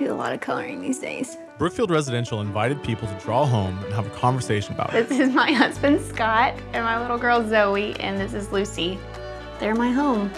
do a lot of coloring these days. Brookfield Residential invited people to draw home and have a conversation about it. This is my husband Scott and my little girl Zoe, and this is Lucy. They're my home.